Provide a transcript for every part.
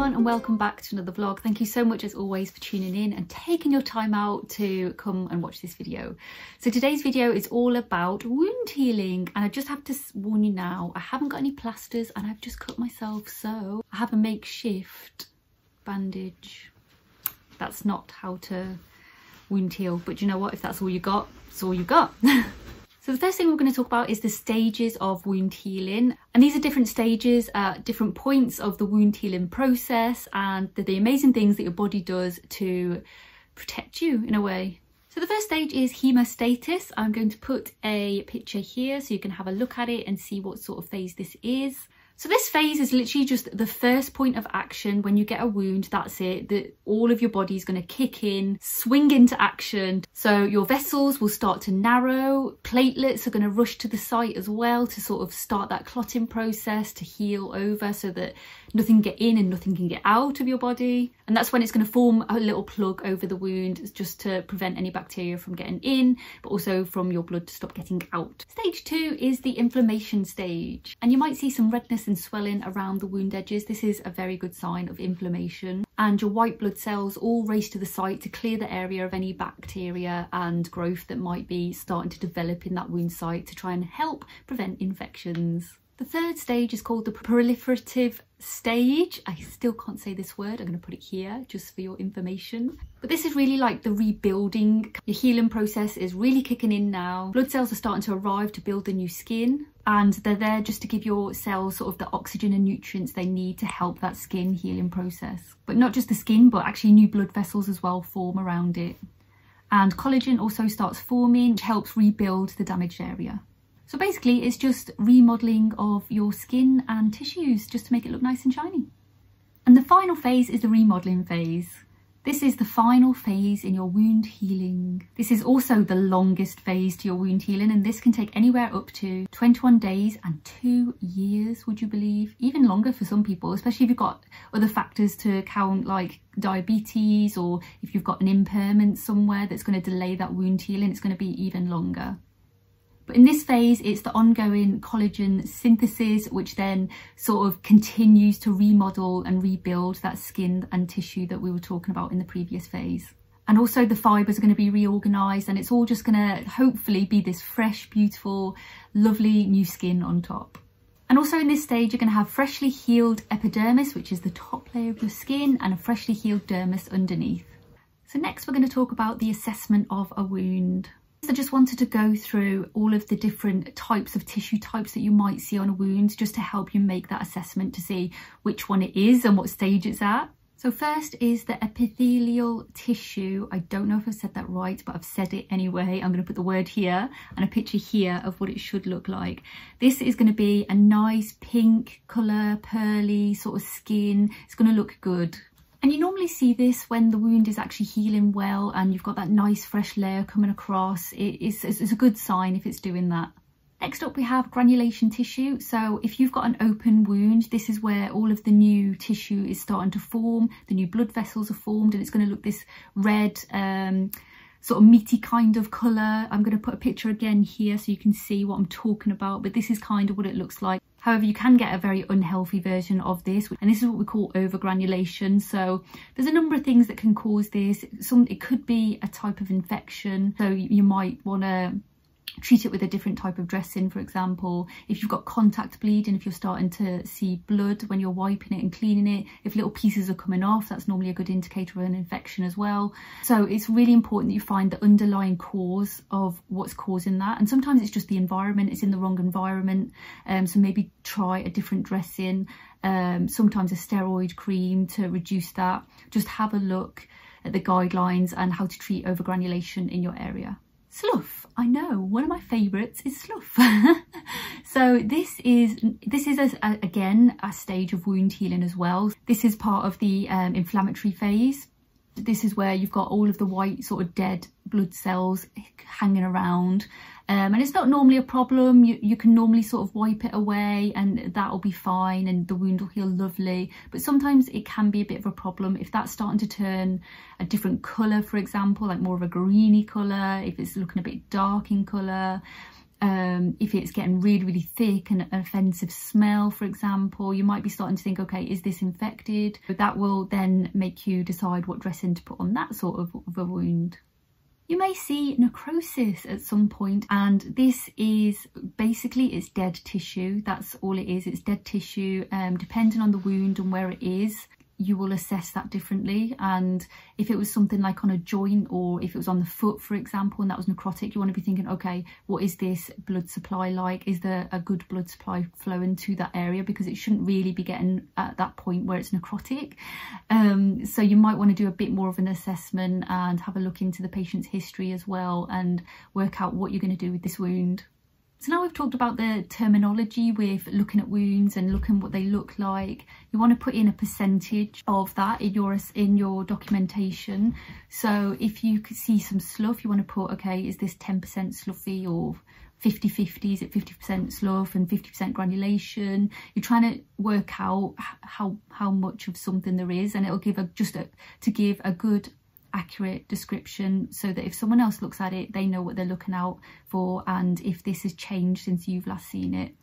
everyone and welcome back to another vlog. Thank you so much as always for tuning in and taking your time out to come and watch this video. So today's video is all about wound healing and I just have to warn you now, I haven't got any plasters and I've just cut myself so I have a makeshift bandage. That's not how to wound heal but you know what if that's all you got, it's all you got. So the first thing we're going to talk about is the stages of wound healing. And these are different stages at different points of the wound healing process and the, the amazing things that your body does to protect you in a way. So the first stage is hemostasis. I'm going to put a picture here so you can have a look at it and see what sort of phase this is. So this phase is literally just the first point of action when you get a wound, that's it, that all of your body is going to kick in, swing into action. So your vessels will start to narrow, platelets are going to rush to the site as well to sort of start that clotting process to heal over so that nothing get in and nothing can get out of your body. And that's when it's going to form a little plug over the wound just to prevent any bacteria from getting in, but also from your blood to stop getting out. Stage two is the inflammation stage. And you might see some redness and swelling around the wound edges. This is a very good sign of inflammation. And your white blood cells all race to the site to clear the area of any bacteria and growth that might be starting to develop in that wound site to try and help prevent infections. The third stage is called the proliferative stage. I still can't say this word. I'm going to put it here just for your information. But this is really like the rebuilding. Your healing process is really kicking in now. Blood cells are starting to arrive to build the new skin and they're there just to give your cells sort of the oxygen and nutrients they need to help that skin healing process. But not just the skin, but actually new blood vessels as well form around it. And collagen also starts forming, which helps rebuild the damaged area. So basically it's just remodelling of your skin and tissues just to make it look nice and shiny. And the final phase is the remodelling phase. This is the final phase in your wound healing. This is also the longest phase to your wound healing and this can take anywhere up to 21 days and two years, would you believe? Even longer for some people, especially if you've got other factors to count like diabetes or if you've got an impairment somewhere that's going to delay that wound healing, it's going to be even longer. But in this phase, it's the ongoing collagen synthesis, which then sort of continues to remodel and rebuild that skin and tissue that we were talking about in the previous phase. And also the fibres are going to be reorganised and it's all just going to hopefully be this fresh, beautiful, lovely new skin on top. And also in this stage, you're going to have freshly healed epidermis, which is the top layer of your skin, and a freshly healed dermis underneath. So next we're going to talk about the assessment of a wound. I just wanted to go through all of the different types of tissue types that you might see on a wound just to help you make that assessment to see which one it is and what stage it's at. So first is the epithelial tissue. I don't know if I've said that right, but I've said it anyway. I'm going to put the word here and a picture here of what it should look like. This is going to be a nice pink colour, pearly sort of skin. It's going to look good. And you normally see this when the wound is actually healing well and you've got that nice fresh layer coming across. It is, it's a good sign if it's doing that. Next up we have granulation tissue. So if you've got an open wound, this is where all of the new tissue is starting to form, the new blood vessels are formed and it's going to look this red, um, sort of meaty kind of colour. I'm going to put a picture again here so you can see what I'm talking about, but this is kind of what it looks like. However, you can get a very unhealthy version of this, and this is what we call overgranulation. So there's a number of things that can cause this. Some It could be a type of infection, so you might want to treat it with a different type of dressing for example. If you've got contact bleeding if you're starting to see blood when you're wiping it and cleaning it if little pieces are coming off that's normally a good indicator of an infection as well. So it's really important that you find the underlying cause of what's causing that. And sometimes it's just the environment it's in the wrong environment. Um, so maybe try a different dressing um, sometimes a steroid cream to reduce that. Just have a look at the guidelines and how to treat overgranulation in your area slough. I know. One of my favorites is slough. So this is this is a, a, again a stage of wound healing as well. This is part of the um, inflammatory phase this is where you've got all of the white sort of dead blood cells hanging around. Um, and it's not normally a problem. You, you can normally sort of wipe it away and that'll be fine and the wound will heal lovely. But sometimes it can be a bit of a problem if that's starting to turn a different colour for example like more of a greeny colour if it's looking a bit dark in colour um, if it's getting really, really thick and an offensive smell, for example, you might be starting to think, okay, is this infected? That will then make you decide what dressing to put on that sort of, of a wound. You may see necrosis at some point and this is basically it's dead tissue. That's all it is. It's dead tissue um, depending on the wound and where it is you will assess that differently. And if it was something like on a joint or if it was on the foot for example and that was necrotic you want to be thinking okay what is this blood supply like? Is there a good blood supply flowing to that area? Because it shouldn't really be getting at that point where it's necrotic. Um, so you might want to do a bit more of an assessment and have a look into the patient's history as well and work out what you're going to do with this wound so now we've talked about the terminology with looking at wounds and looking what they look like. You want to put in a percentage of that in your in your documentation. So if you see some slough, you want to put, okay, is this 10% sloughy or 50-50, is it 50% slough and 50% granulation? You're trying to work out how how much of something there is and it'll give a just a, to give a good accurate description so that if someone else looks at it they know what they're looking out for and if this has changed since you've last seen it.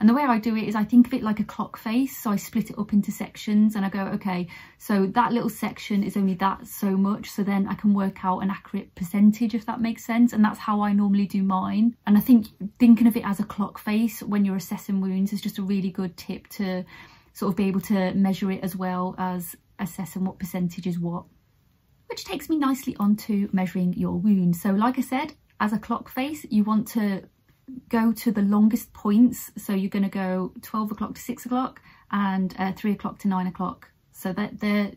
And the way I do it is I think of it like a clock face so I split it up into sections and I go okay so that little section is only that so much so then I can work out an accurate percentage if that makes sense and that's how I normally do mine. And I think thinking of it as a clock face when you're assessing wounds is just a really good tip to sort of be able to measure it as well as assessing what percentage is what which takes me nicely onto measuring your wound. So like I said, as a clock face, you want to go to the longest points. So you're going to go 12 o'clock to 6 o'clock and uh, 3 o'clock to 9 o'clock. So that they're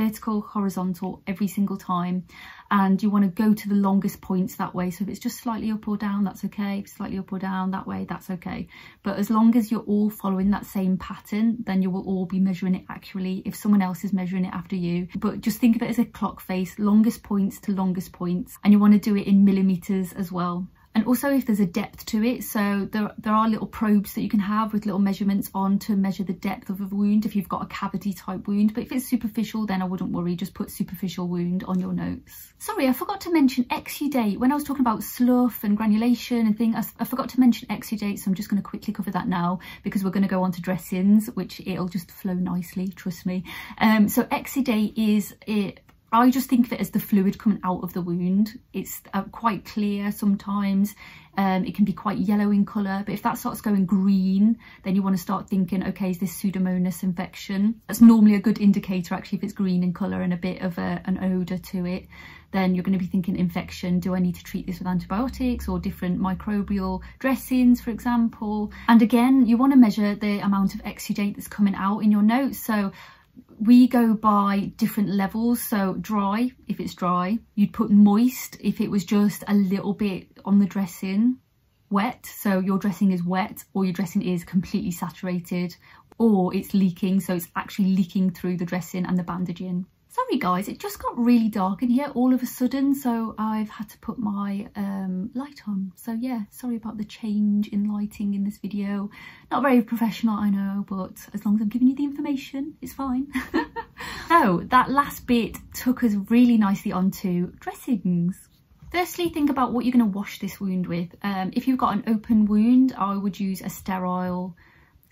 vertical, horizontal every single time. And you want to go to the longest points that way. So if it's just slightly up or down, that's okay. Slightly up or down that way, that's okay. But as long as you're all following that same pattern, then you will all be measuring it accurately if someone else is measuring it after you. But just think of it as a clock face, longest points to longest points. And you want to do it in millimeters as well and also if there's a depth to it so there, there are little probes that you can have with little measurements on to measure the depth of a wound if you've got a cavity type wound. But if it's superficial then I wouldn't worry. Just put superficial wound on your notes. Sorry I forgot to mention exudate when I was talking about slough and granulation and things I, I forgot to mention exudate so I'm just going to quickly cover that now because we're going to go on to dressings which it'll just flow nicely trust me. Um so exudate is it I just think of it as the fluid coming out of the wound. It's uh, quite clear sometimes. Um, it can be quite yellow in colour, but if that starts going green, then you want to start thinking, okay, is this Pseudomonas infection? That's normally a good indicator, actually, if it's green in colour and a bit of a, an odour to it. Then you're going to be thinking infection. Do I need to treat this with antibiotics or different microbial dressings, for example? And again, you want to measure the amount of exudate that's coming out in your notes. So we go by different levels. So dry if it's dry you'd put moist if it was just a little bit on the dressing. Wet so your dressing is wet or your dressing is completely saturated or it's leaking so it's actually leaking through the dressing and the bandaging Sorry guys, it just got really dark in here all of a sudden, so I've had to put my um, light on. So yeah, sorry about the change in lighting in this video. Not very professional, I know, but as long as I'm giving you the information, it's fine. so that last bit took us really nicely onto dressings. Firstly, think about what you're going to wash this wound with. Um, if you've got an open wound, I would use a sterile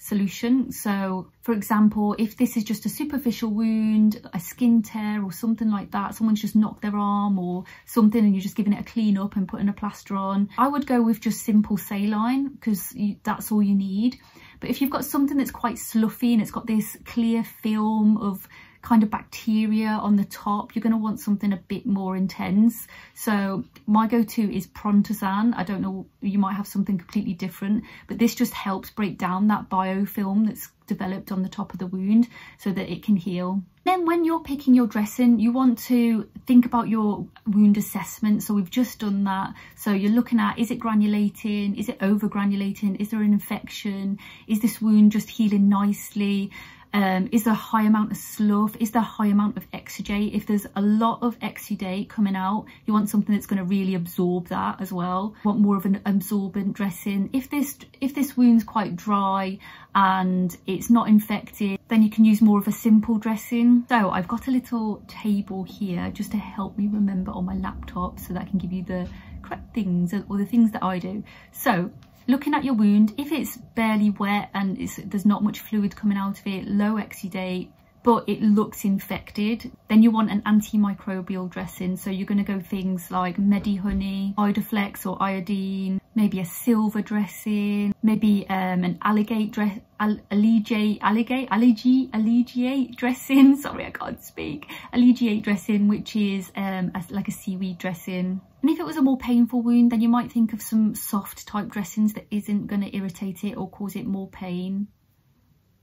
solution. So for example, if this is just a superficial wound, a skin tear or something like that, someone's just knocked their arm or something and you're just giving it a clean up and putting a plaster on, I would go with just simple saline because that's all you need. But if you've got something that's quite sluffy and it's got this clear film of kind of bacteria on the top. You're going to want something a bit more intense. So my go-to is Prontosan. I don't know, you might have something completely different, but this just helps break down that biofilm that's developed on the top of the wound so that it can heal. Then when you're picking your dressing, you want to think about your wound assessment. So we've just done that. So you're looking at, is it granulating? Is it over granulating? Is there an infection? Is this wound just healing nicely? Um, is there a high amount of slough? Is there a high amount of exudate? If there's a lot of exudate coming out, you want something that's going to really absorb that as well. Want more of an absorbent dressing. If this if this wound's quite dry and it's not infected, then you can use more of a simple dressing. So I've got a little table here just to help me remember on my laptop so that I can give you the correct things or the things that I do. So looking at your wound, if it's barely wet and there's not much fluid coming out of it, low exudate, but it looks infected, then you want an antimicrobial dressing. So you're going to go things like Medihoney, Hydroflex or iodine, maybe a silver dressing, maybe um, an alligate dress, alleviate, alligate, allergy, alleviate dressing. Sorry, I can't speak. Alleviate dressing, which is um, a, like a seaweed dressing. And if it was a more painful wound, then you might think of some soft type dressings that isn't going to irritate it or cause it more pain.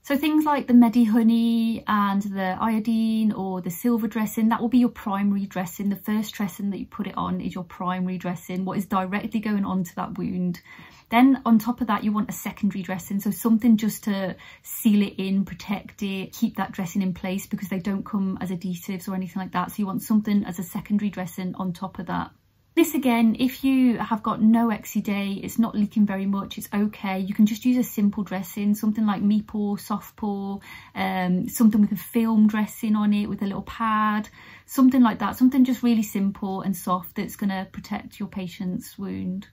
So things like the Medihoney and the iodine or the silver dressing, that will be your primary dressing. The first dressing that you put it on is your primary dressing, what is directly going onto that wound. Then on top of that, you want a secondary dressing. So something just to seal it in, protect it, keep that dressing in place because they don't come as adhesives or anything like that. So you want something as a secondary dressing on top of that. This again, if you have got no exudate, it's not leaking very much, it's okay. You can just use a simple dressing, something like Mepore, soft pour, um, something with a film dressing on it with a little pad, something like that. Something just really simple and soft that's going to protect your patient's wound.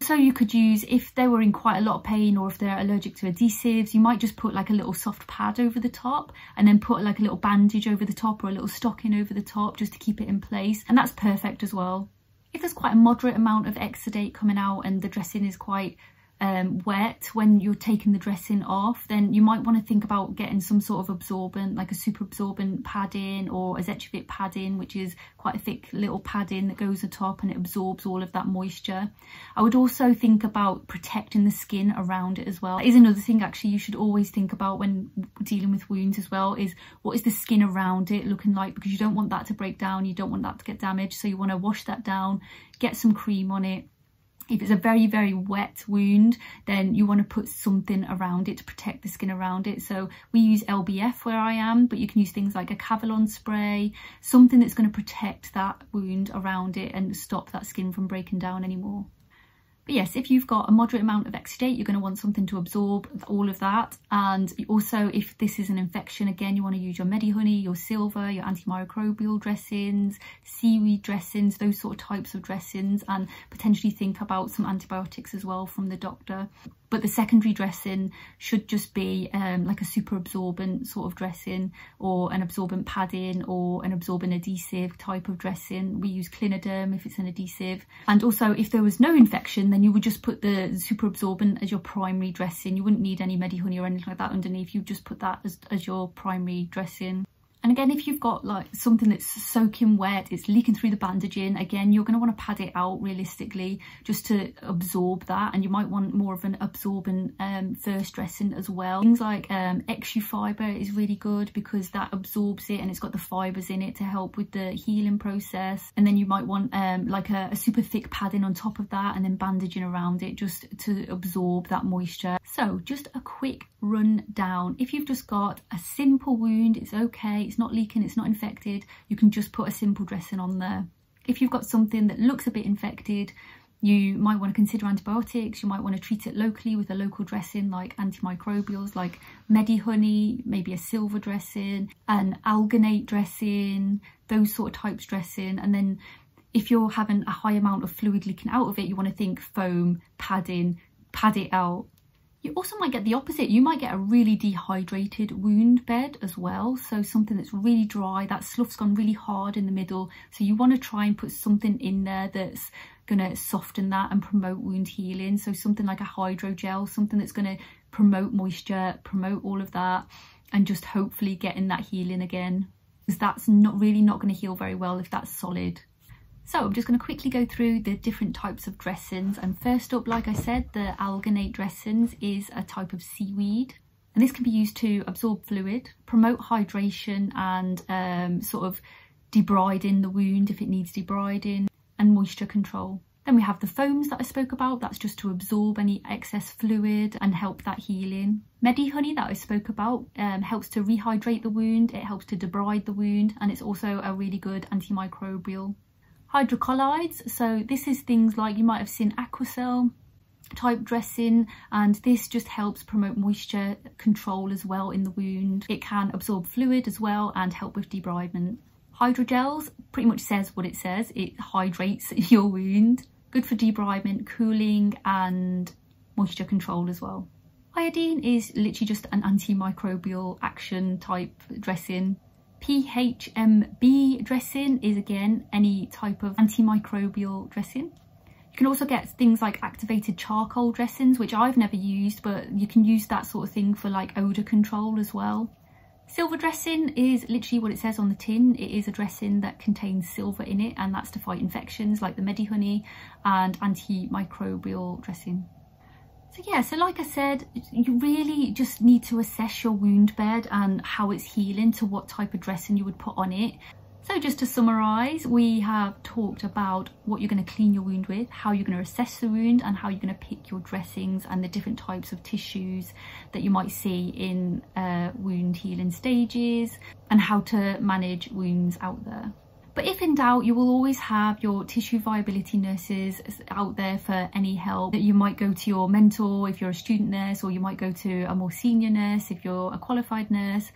So you could use, if they were in quite a lot of pain or if they're allergic to adhesives, you might just put like a little soft pad over the top and then put like a little bandage over the top or a little stocking over the top just to keep it in place. And that's perfect as well. If there's quite a moderate amount of exudate coming out and the dressing is quite um, wet when you're taking the dressing off, then you might want to think about getting some sort of absorbent, like a super absorbent padding or a Zetuvit padding, which is quite a thick little padding that goes atop and it absorbs all of that moisture. I would also think about protecting the skin around it as well. That is another thing actually you should always think about when dealing with wounds as well, is what is the skin around it looking like because you don't want that to break down, you don't want that to get damaged. So you want to wash that down, get some cream on it if it's a very, very wet wound, then you want to put something around it to protect the skin around it. So we use LBF where I am, but you can use things like a Cavilon spray, something that's going to protect that wound around it and stop that skin from breaking down anymore. But yes, if you've got a moderate amount of exudate, you're going to want something to absorb all of that. And also, if this is an infection, again, you want to use your Medihoney, your silver, your antimicrobial dressings, seaweed dressings, those sort of types of dressings, and potentially think about some antibiotics as well from the doctor but the secondary dressing should just be um, like a super absorbent sort of dressing or an absorbent padding or an absorbent adhesive type of dressing. We use Kliniderm if it's an adhesive. And also if there was no infection, then you would just put the super absorbent as your primary dressing. You wouldn't need any Medihoney or anything like that underneath. You just put that as, as your primary dressing. And again, if you've got like something that's soaking wet, it's leaking through the bandaging, again, you're going to want to pad it out realistically just to absorb that. And you might want more of an absorbent um, first dressing as well. Things like um, Exufiber is really good because that absorbs it and it's got the fibres in it to help with the healing process. And then you might want um, like a, a super thick padding on top of that and then bandaging around it just to absorb that moisture. So just a quick run down. If you've just got a simple wound, it's okay it's not leaking, it's not infected, you can just put a simple dressing on there. If you've got something that looks a bit infected, you might want to consider antibiotics, you might want to treat it locally with a local dressing like antimicrobials like Medihoney, maybe a silver dressing, an alginate dressing, those sort of types dressing. And then if you're having a high amount of fluid leaking out of it, you want to think foam, padding, pad it out, you also might get the opposite. You might get a really dehydrated wound bed as well. So something that's really dry, that slough's gone really hard in the middle. So you want to try and put something in there that's going to soften that and promote wound healing. So something like a hydrogel, something that's going to promote moisture, promote all of that, and just hopefully getting that healing again. Because that's not really not going to heal very well if that's solid. So I'm just going to quickly go through the different types of dressings. And first up, like I said, the alginate dressings is a type of seaweed. And this can be used to absorb fluid, promote hydration and um, sort of debriding the wound if it needs debriding and moisture control. Then we have the foams that I spoke about, that's just to absorb any excess fluid and help that healing. Medihoney that I spoke about um, helps to rehydrate the wound, it helps to debride the wound and it's also a really good antimicrobial hydrocolloids. So this is things like you might have seen Aquacel type dressing and this just helps promote moisture control as well in the wound. It can absorb fluid as well and help with debridement. Hydrogels pretty much says what it says. It hydrates your wound. Good for debridement, cooling and moisture control as well. Iodine is literally just an antimicrobial action type dressing. PHMB dressing is again any type of antimicrobial dressing. You can also get things like activated charcoal dressings, which I've never used, but you can use that sort of thing for like odour control as well. Silver dressing is literally what it says on the tin. It is a dressing that contains silver in it and that's to fight infections like the Medihoney and antimicrobial dressing. So yeah, so like I said, you really just need to assess your wound bed and how it's healing to what type of dressing you would put on it. So just to summarise, we have talked about what you're going to clean your wound with, how you're going to assess the wound and how you're going to pick your dressings and the different types of tissues that you might see in uh, wound healing stages and how to manage wounds out there. But if in doubt, you will always have your tissue viability nurses out there for any help. That you might go to your mentor if you're a student nurse, or you might go to a more senior nurse if you're a qualified nurse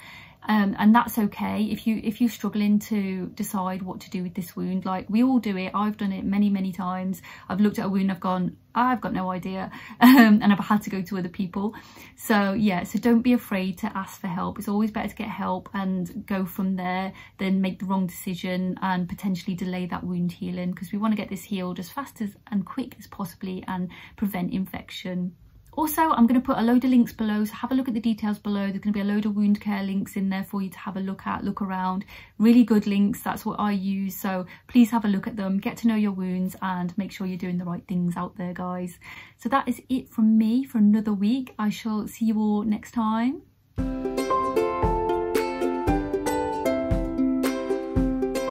um, and that's okay. If you if you're struggling to decide what to do with this wound like we all do it. I've done it many many times. I've looked at a wound I've gone I've got no idea. Um, and I've had to go to other people. So yeah so don't be afraid to ask for help. It's always better to get help and go from there than make the wrong decision and potentially delay that wound healing because we want to get this healed as fast as and quick as possibly and prevent infection also, I'm going to put a load of links below, so have a look at the details below. There's going to be a load of wound care links in there for you to have a look at, look around. Really good links, that's what I use, so please have a look at them, get to know your wounds and make sure you're doing the right things out there, guys. So that is it from me for another week. I shall see you all next time.